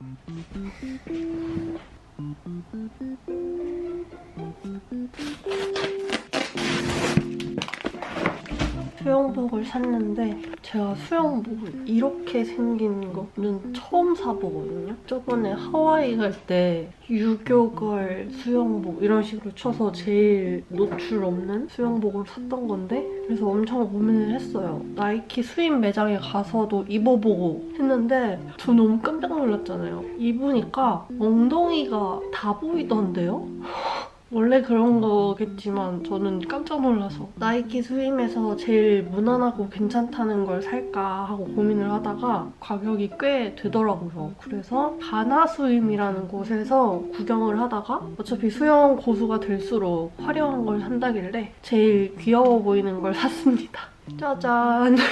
Thank you. 수영복을 샀는데 제가 수영복을 이렇게 생긴 거는 처음 사보거든요. 저번에 하와이 갈 때 유교걸 수영복 이런 식으로 쳐서 제일 노출 없는 수영복을 샀던 건데 그래서 엄청 고민을 했어요. 나이키 수입 매장에 가서도 입어보고 했는데 저 너무 깜짝 놀랐잖아요. 입으니까 엉덩이가 다 보이던데요? 원래 그런 거겠지만 저는 깜짝 놀라서 나이키 수임에서 제일 무난하고 괜찮다는 걸 살까 하고 고민을 하다가 가격이 꽤 되더라고요. 그래서 가나 수임이라는 곳에서 구경을 하다가 어차피 수영 고수가 될수록 화려한 걸 산다길래 제일 귀여워 보이는 걸 샀습니다. 짜잔!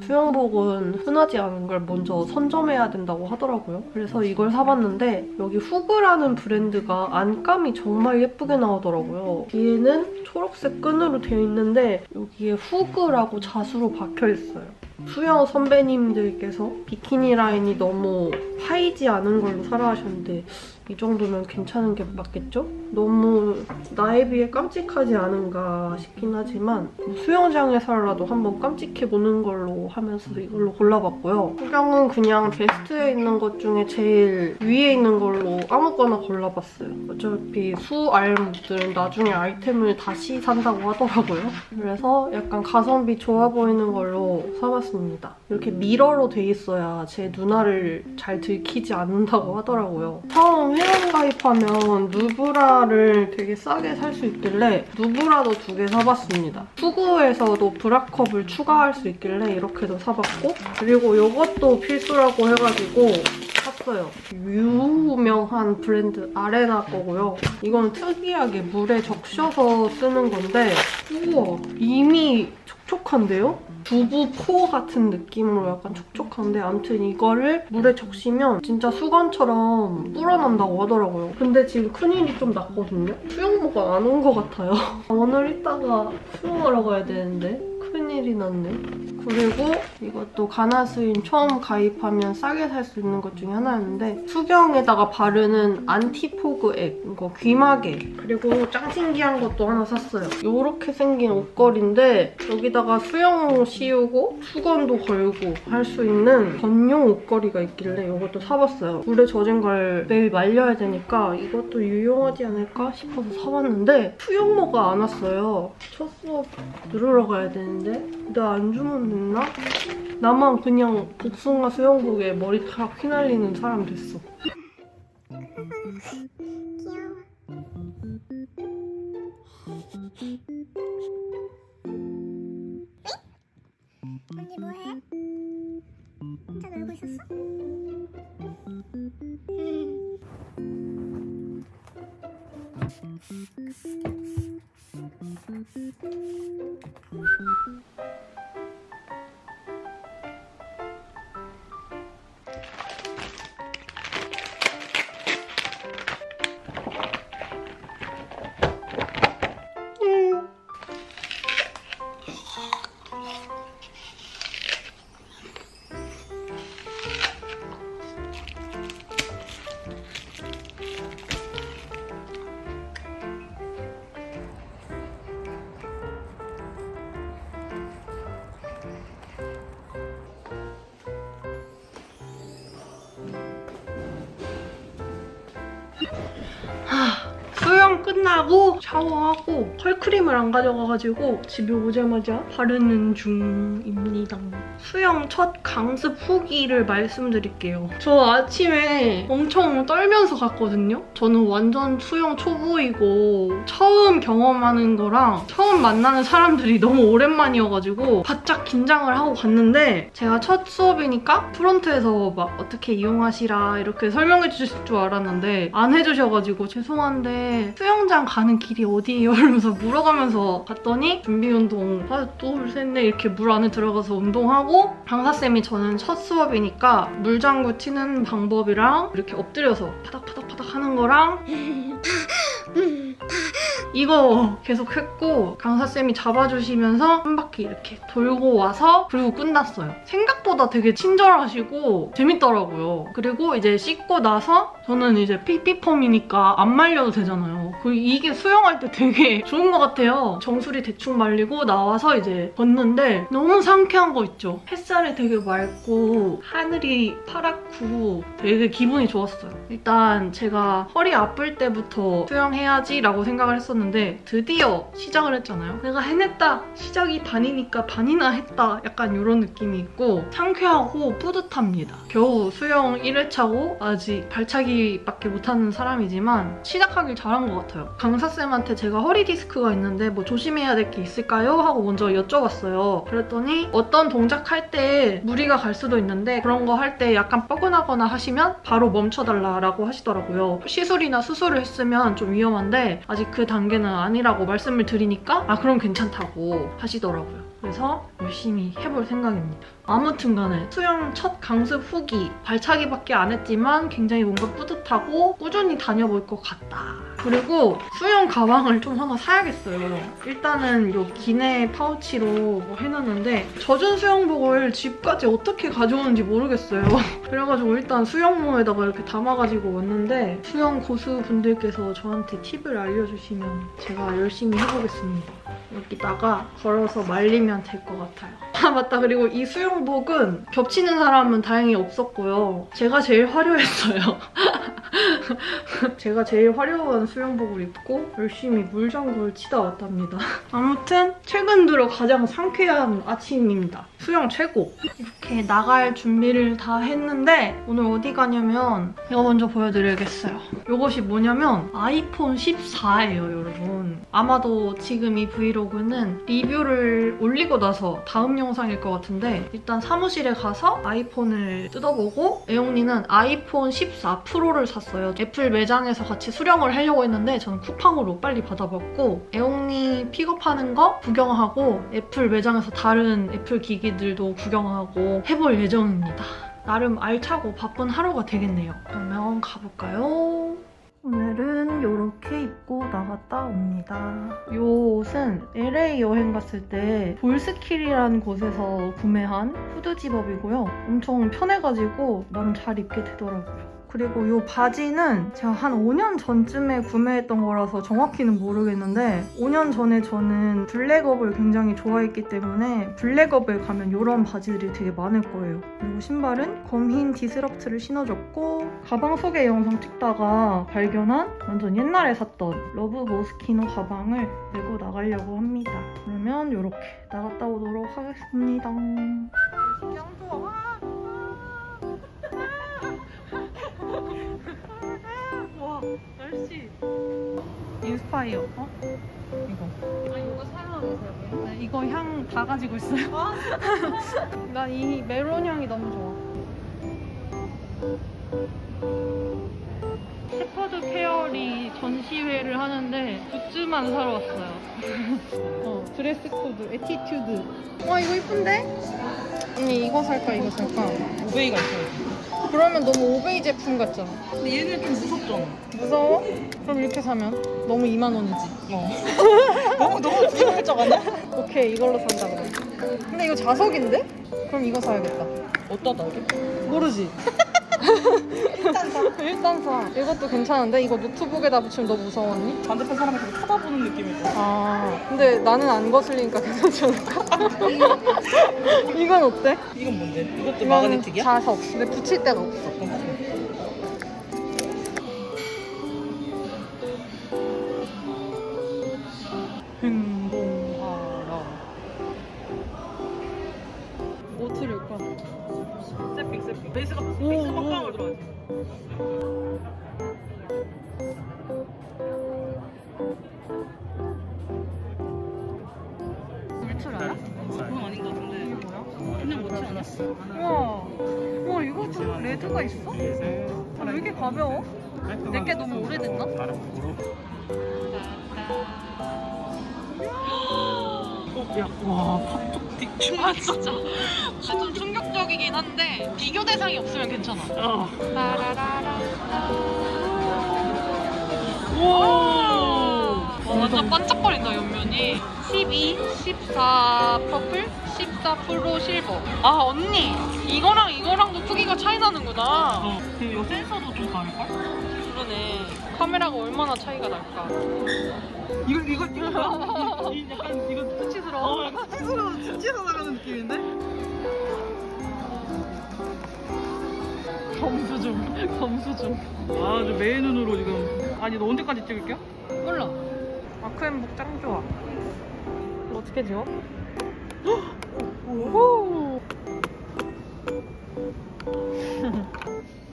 수영복은 흔하지 않은 걸 먼저 선점해야 된다고 하더라고요. 그래서 이걸 사봤는데 여기 후그라는 브랜드가 안감이 정말 예쁘게 나오더라고요. 뒤에는 초록색 끈으로 되어 있는데 여기에 후그라고 자수로 박혀 있어요. 수영 선배님들께서 비키니 라인이 너무 파이지 않은 걸로 사라 하셨는데 이 정도면 괜찮은 게 맞겠죠? 너무 나에 비해 깜찍하지 않은가 싶긴 하지만 뭐 수영장에서라도 한번 깜찍해보는 걸로 하면서 이걸로 골라봤고요. 수경은 그냥 베스트에 있는 것 중에 제일 위에 있는 걸로 아무거나 골라봤어요. 어차피 수알들은 나중에 아이템을 다시 산다고 하더라고요. 그래서 약간 가성비 좋아 보이는 걸로 사봤습니다. 이렇게 미러로 돼 있어야 제 누나를 잘 들키지 않는다고 하더라고요. 처음 회원 가입하면 누브라를 되게 싸게 살 수 있길래 누브라도 두 개 사봤습니다. 투구에서도 브라컵을 추가할 수 있길래 이렇게도 사봤고 그리고 이것도 필수라고 해가지고 샀어요. 유명한 브랜드 아레나 거고요. 이건 특이하게 물에 적셔서 쓰는 건데 우와 이미 촉촉한데요? 두부 포 같은 느낌으로 약간 촉촉한데 아무튼 이거를 물에 적시면 진짜 수건처럼 불어난다고 하더라고요. 근데 지금 큰일이 좀 났거든요? 수영모가 안 온 것 같아요. 오늘 이따가 수영하러 가야 되는데 큰일이 났네. 그리고 이것도 가나스인 처음 가입하면 싸게 살 수 있는 것 중에 하나였는데 수경에다가 바르는 안티포그 액 이거 귀마개 그리고 짱 신기한 것도 하나 샀어요. 이렇게 생긴 옷걸이인데 여기다가 수영 씌우고 수건도 걸고 할 수 있는 전용 옷걸이가 있길래 이것도 사봤어요. 물에 젖은 걸 매일 말려야 되니까 이것도 유용하지 않을까 싶어서 사봤는데 수영모가 안 왔어요. 첫 수업 들으러 가야 되는데 나 안 주문 됐나? 나만 그냥 복숭아 수영복에 머리카락 휘날리는 사람 됐어. 귀여워. 끝나고 샤워하고 펄크림을 안 가져가가지고 집에 오자마자 바르는 중입니다. 수영 첫 강습 후기를 말씀드릴게요. 저 아침에 엄청 떨면서 갔거든요. 저는 완전 수영 초보이고 처음 경험하는 거랑 처음 만나는 사람들이 너무 오랜만이어가지고 바짝 긴장을 하고 갔는데 제가 첫 수업이니까 프론트에서 막 어떻게 이용하시라 이렇게 설명해 주실 줄 알았는데 안 해주셔가지고 죄송한데 수영장 가는 길이 어디예요? 이러면서 물어가면서 갔더니 준비 운동 하나 둘셋넷 이렇게 물 안에 들어가서 운동하고 강사쌤이 저는 첫 수업이니까 물장구 치는 방법이랑 이렇게 엎드려서 파닥파닥파닥 하는 거랑 이거 계속 했고 강사쌤이 잡아주시면서 한 바퀴 이렇게 돌고 와서 그리고 끝났어요. 생각보다 되게 친절하시고 재밌더라고요. 그리고 이제 씻고 나서 저는 이제 피피폼이니까 안 말려도 되잖아요. 그리고 이게 수영할 때 되게 좋은 것 같아요. 정수리 대충 말리고 나와서 이제 걷는데 너무 상쾌한 거 있죠. 햇살이 되게 맑고 하늘이 파랗고 되게 기분이 좋았어요. 일단 제가 허리 아플 때부터 수영해야지 라고 생각을 했었는데 드디어 시작을 했잖아요. 내가 해냈다. 시작이 반이니까 반이나 했다. 약간 이런 느낌이 있고 상쾌하고 뿌듯합니다. 겨우 수영 1회차고 아직 발차기밖에 못하는 사람이지만 시작하길 잘한 것 같아요. 강사쌤한테 제가 허리 디스크가 있는데 뭐 조심해야 될 게 있을까요? 하고 먼저 여쭤봤어요. 그랬더니 어떤 동작 할 때 무리가 갈 수도 있는데 그런 거 할 때 약간 뻐근하거나 하시면 바로 멈춰달라고 하시더라고요. 시술이나 수술을 했으면 좀 위험한데 아직 그 단계는 아니라고 말씀을 드리니까 아 그럼 괜찮다고 하시더라고요. 그래서 열심히 해볼 생각입니다. 아무튼 간에 수영 첫 강습 후기 발차기밖에 안 했지만 굉장히 뭔가 뿌듯하고 꾸준히 다녀볼 것 같다. 그리고 수영 가방을 좀 하나 사야겠어요. 일단은 요 기내 파우치로 뭐 해놨는데 젖은 수영복을 집까지 어떻게 가져오는지 모르겠어요. 그래가지고 일단 수영모에다가 이렇게 담아가지고 왔는데 수영 고수분들께서 저한테 팁을 알려주시면 제가 열심히 해보겠습니다. 여기다가 걸어서 말리면 될 것 같아요. 아 맞다 그리고 이 수영복은 겹치는 사람은 다행히 없었고요. 제가 제일 화려했어요. 제가 제일 화려한 수영복을 입고 열심히 물장구를 치다 왔답니다. 아무튼 최근 들어 가장 상쾌한 아침입니다. 수영 최고! 이렇게 나갈 준비를 다 했는데 오늘 어디 가냐면 이거 먼저 보여드려야겠어요. 이것이 뭐냐면 아이폰 14예요 여러분. 아마도 지금 이 브이로그는 리뷰를 올리고 나서 다음 영상 일 것 같은데 일단 사무실에 가서 아이폰을 뜯어보고 애용이는 아이폰 14 프로를 샀어요. 애플 매장에서 같이 수령을 하려고 했는데 저는 쿠팡으로 빨리 받아봤고 애용이 픽업하는 거 구경하고 애플 매장에서 다른 애플 기기들도 구경하고 해볼 예정입니다. 나름 알차고 바쁜 하루가 되겠네요. 그러면 가볼까요? 오늘은 이렇게 입고 나갔다 옵니다. 이 옷은 LA 여행 갔을 때 Dolls Kill이라는 곳에서 구매한 후드 zip-up이고요. 엄청 편해가지고 나름 잘 입게 되더라고요. 그리고 이 바지는 제가 한 5년 전쯤에 구매했던 거라서 정확히는 모르겠는데 5년 전에 저는 블랙업을 굉장히 좋아했기 때문에 블랙업에 가면 이런 바지들이 되게 많을 거예요. 그리고 신발은 검흰 Disruptor를 신어줬고 가방 소개 영상 찍다가 발견한 완전 옛날에 샀던 Love Moschino 가방을 메고 나가려고 합니다. 그러면 이렇게 나갔다 오도록 하겠습니다. 와 인스파이어 어? 이거 아 이거 사용하세요? 네, 이거 향 다 가지고 있어요 난이 메론 향이 너무 좋아 셰퍼드 케어리 전시회를 하는데 굿즈만 사러 왔어요 어, 드레스 코드, 에티튜드 와 이거 이쁜데? 언니 이거 살까 이거 살까? 오베이가 있어요. 그러면 너무 오베이 제품 같잖아 근데 얘는 좀 무섭잖아. 무서워? 그럼 이렇게 사면 너무 2만 원이지. 어. 너무 너무 불안해적 아니야? 오케이 이걸로 산다 그래. 근데 이거 자석인데? 그럼 이거 사야겠다. 어디다 달게? 모르지. 일단 사. 일단 사. 이것도 괜찮은데 이거 노트북에다 붙이면 너 무서웠니? 반대편 사람이 계속 쳐다보는 거야. 아 근데 나는 안 거슬리니까 괜찮지 않을까? 이건 어때? 이건 뭔데? 이것도 마그네틱이야? 자석. 근데 붙일 데가 없어. 우와. 우와, 이것도 레드가 있어? 아, 왜 이렇게 가벼워? 내게 너무 오래됐나? 어, 야, 와, 팝 춤. 아, 진짜. 좀 충격적이긴 한데, 비교 대상이 없으면 괜찮아. 어. 우와. 완전 반짝거린다 옆면이. 12, 14 퍼플, 14 프로 실버. 아 언니. 이거랑 이거랑도 크기가 차이 나는구나. 어, 이 센서도 좀 다를걸? 그러네. 카메라가 얼마나 차이가 날까? 이거 이거 이거 약간 이거 수치스러워. 어, 수치스러워 수치스러워 나가는 느낌인데? 검수 중 검수 중 아주 매의 눈으로 지금. 아니 너 언제까지 찍을게요? 몰라 아크앤북 짱 좋아 이거 어떻게 지워? 오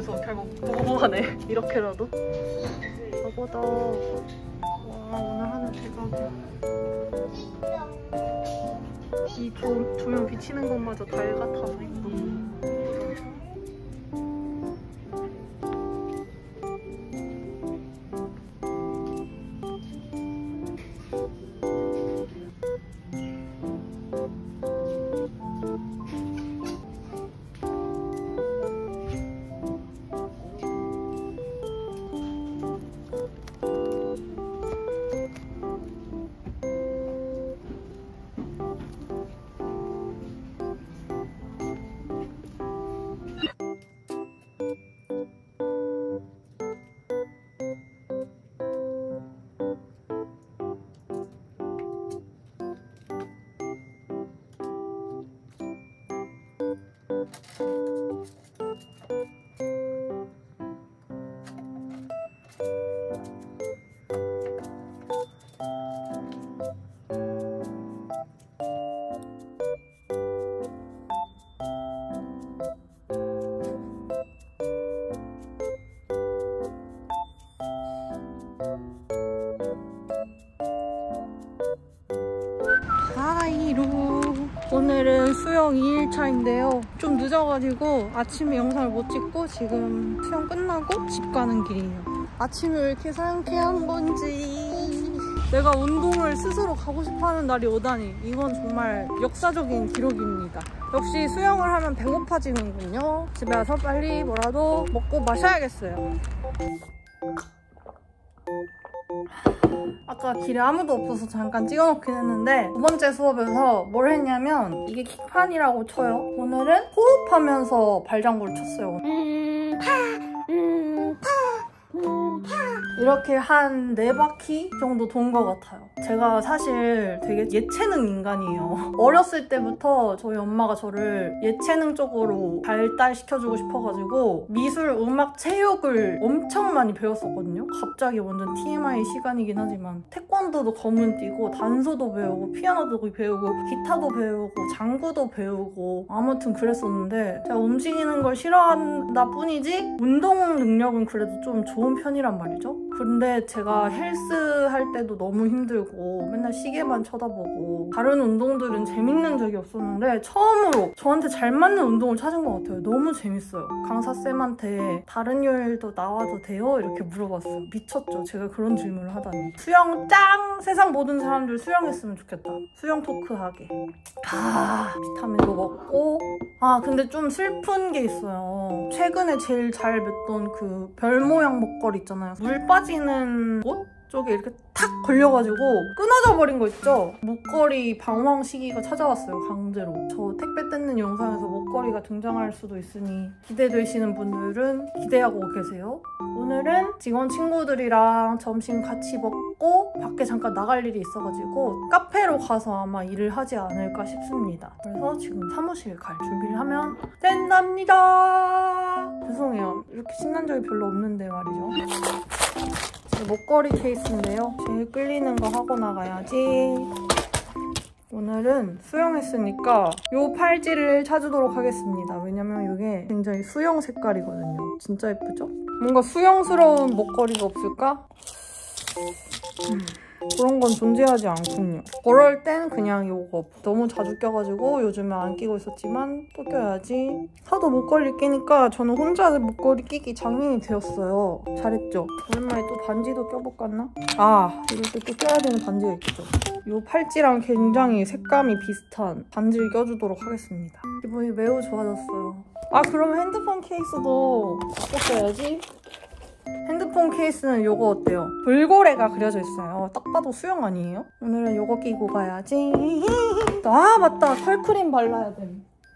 그래서 결국 보고 가네. 이렇게라도. 러버덕. 와, 오늘 하늘 대박이야. 이 조, 조명 비치는 것마저 달 같아서 2일차인데요. 좀 늦어가지고 아침에 영상을 못 찍고 지금 수영 끝나고 집 가는 길이에요. 아침에 왜 이렇게 상쾌한 건지. 내가 운동을 스스로 가고 싶어하는 날이 오다니 이건 정말 역사적인 기록입니다. 역시 수영을 하면 배고파지는군요. 집에 와서 빨리 뭐라도 먹고 마셔야겠어요 아까 길에 아무도 없어서 잠깐 찍어놓긴 했는데 두 번째 수업에서 뭘 했냐면 이게 킥판이라고 쳐요. 오늘은 호흡하면서 발장구를 쳤어요. 이렇게 한네 바퀴 정도 돈 것 같아요. 제가 사실 되게 예체능 인간이에요. 어렸을 때부터 저희 엄마가 저를 예체능 쪽으로 발달시켜주고 싶어가지고 미술, 음악, 체육을 엄청 많이 배웠었거든요. 갑자기 완전 TMI 시간이긴 하지만 태권도도 검은 띠고 단소도 배우고 피아노도 배우고 기타도 배우고 장구도 배우고 아무튼 그랬었는데 제가 움직이는 걸 싫어한다 뿐이지 운동 능력은 그래도 좀 좋은 편이란 말이죠. 근데 제가 헬스 할 때도 너무 힘들고 맨날 시계만 쳐다보고 다른 운동들은 재밌는 적이 없었는데 처음으로 저한테 잘 맞는 운동을 찾은 것 같아요. 너무 재밌어요. 강사쌤한테 다른 요일도 나와도 돼요? 이렇게 물어봤어요. 미쳤죠. 제가 그런 질문을 하다니. 수영 짱! 세상 모든 사람들 수영했으면 좋겠다. 수영 토크하게. 아, 비타민도 먹고. 아, 근데 좀 슬픈 게 있어요. 최근에 제일 잘 맸던 그 별 모양 목걸이 있잖아요. 물 빠지는 곳? 쪽에 이렇게 탁 걸려가지고 끊어져 버린 거 있죠? 목걸이 방황 시기가 찾아왔어요, 강제로. 저 택배 뜯는 영상에서 목걸이가 등장할 수도 있으니 기대되시는 분들은 기대하고 계세요. 오늘은 직원 친구들이랑 점심 같이 먹고 밖에 잠깐 나갈 일이 있어가지고 카페로 가서 아마 일을 하지 않을까 싶습니다. 그래서 지금 사무실 갈 준비를 하면 된답니다. 죄송해요. 이렇게 신난 적이 별로 없는데 말이죠. 제 목걸이 케이스인데요. 제일 끌리는 거 하고 나가야지. 오늘은 수영했으니까 이 팔찌를 찾도록 하겠습니다. 왜냐면 이게 굉장히 수영 색깔이거든요. 진짜 예쁘죠? 뭔가 수영스러운 목걸이가 없을까? 음, 그런 건 존재하지 않군요. 그럴 땐 그냥 요거 너무 자주 껴가지고 요즘에 안 끼고 있었지만 또 껴야지. 하도 목걸이 끼니까 저는 혼자 목걸이 끼기 장인이 되었어요. 잘했죠? 오랜만에 또 반지도 껴볼까나? 아 이럴 때 또 껴야 되는 반지가 있겠죠. 요 팔찌랑 굉장히 색감이 비슷한 반지를 껴주도록 하겠습니다. 기분이 매우 좋아졌어요. 아 그러면 핸드폰 케이스도 바꿔야지. 핸드폰 케이스는 요거 어때요? 돌고래가 그려져 있어요. 딱 봐도 수영 아니에요? 오늘은 요거 끼고 가야지. 아 맞다. 컬크림 발라야 돼.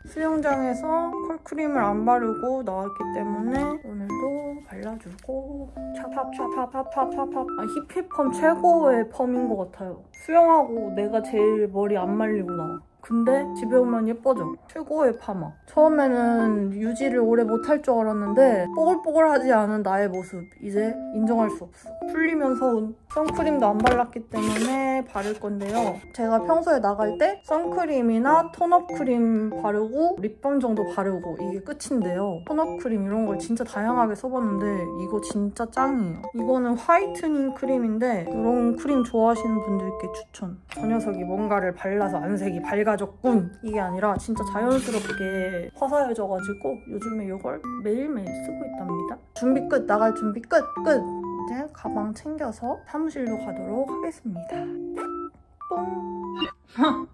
수영장에서 컬크림을 안 바르고 나왔기 때문에 오늘도 발라주고 차팝차팝차팝차팝 아 히피펌 최고의 펌인 것 같아요. 수영하고 내가 제일 머리 안 말리고 나와. 근데 집에 오면 예뻐져. 최고의 파마. 처음에는 유지를 오래 못할 줄 알았는데 뽀글뽀글하지 않은 나의 모습 이제 인정할 수 없어. 풀리면서 온 선크림도 안 발랐기 때문에 바를 건데요. 제가 평소에 나갈 때 선크림이나 tone-up 크림 바르고 립밤 정도 바르고 이게 끝인데요. tone-up 크림 이런 걸 진짜 다양하게 써봤는데 이거 진짜 짱이에요. 이거는 whitening 크림인데 이런 크림 좋아하시는 분들께 추천. 저 녀석이 뭔가를 발라서 안색이 밝아 졌군 이게 아니라 진짜 자연스럽게 화사해져가지고 요즘에 이걸 매일매일 쓰고 있답니다. 준비 끝! 나갈 준비 끝! 끝! 이제 가방 챙겨서 사무실로 가도록 하겠습니다. 똥!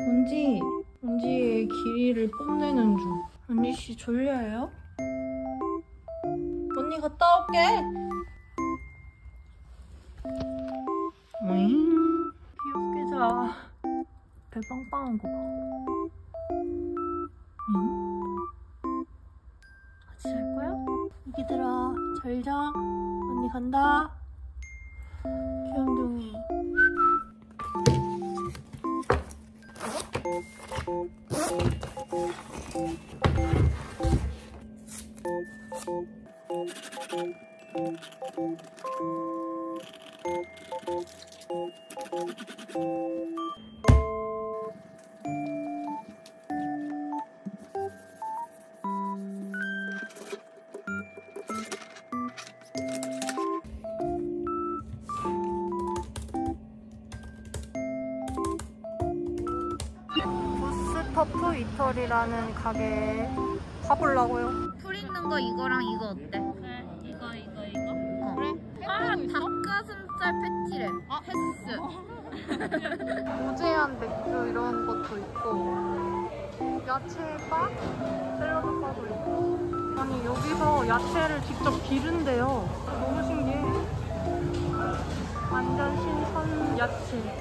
은지, 은지의 길이를 뽐내는 중. 은지씨 졸려요? 언니 갔다 올게! 오잉, 귀엽게 자. 배 빵빵한 거 봐. 응? 같이 잘 거야? 애기들아, 잘 자. 언니 간다. 귀염둥이. 이털이라는 가게에 가보려고요. 풀 있는 거 이거랑 이거 어때? 이거 이거 이거 어. 그래? 아 닭가슴살 패티래. 어? 헬스. 무제한 맥주 이런 것도 있고 야채바? 샐러드 바도 있고 아니 여기서 야채를 직접 기른대요 너무 신기해 완전 신선 야채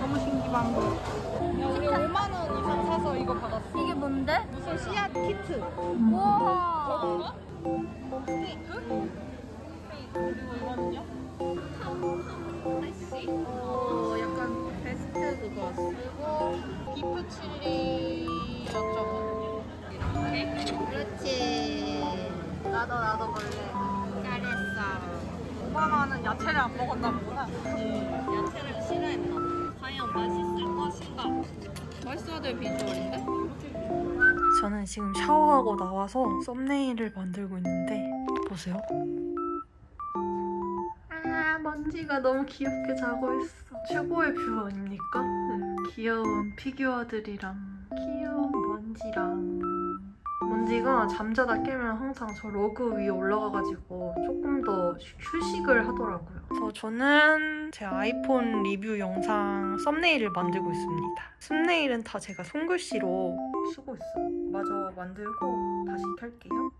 너무 신기방구 야 우리 5만 원 이상 사서 이거 받았어 이게 뭔데? 무슨 씨앗 키트 우와. 저건가? 스테이크? 그리고 이거는요? 지금 샤워하고 나와서 썸네일을 만들고 있는데 보세요. 아 먼지가 너무 귀엽게 자고 있어 최고의 view 아닙니까? 응. 귀여운 피규어들이랑 귀여운 먼지랑 먼지가 잠자다 깨면 항상 저 러그 위에 올라가가지고 조금 더 휴식을 하더라고요 그래서 저는 제 아이폰 리뷰 영상 썸네일을 만들고 있습니다 썸네일은 다 제가 손글씨로 쓰고 있어. 마저 만들고 다시 켤게요.